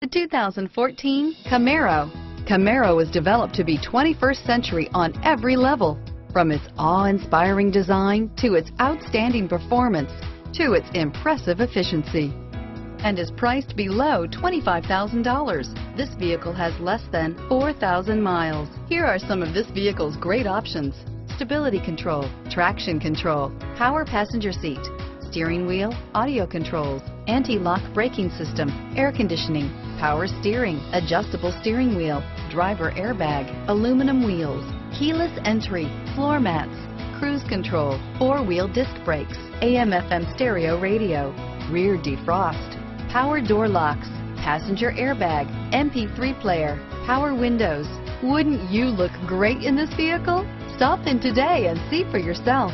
The 2014 Camaro. Camaro was developed to be 21st century on every level. From its awe-inspiring design to its outstanding performance to its impressive efficiency and is priced below $25,000. This vehicle has less than 4,000 miles. Here are some of this vehicle's great options. Stability control, traction control, power passenger seat, steering wheel, audio controls, anti-lock braking system, air conditioning, power steering, adjustable steering wheel, driver airbag, aluminum wheels, keyless entry, floor mats, cruise control, four-wheel disc brakes, AM FM stereo radio, rear defrost, power door locks, passenger airbag, MP3 player, power windows. Wouldn't you look great in this vehicle? Stop in today and see for yourself.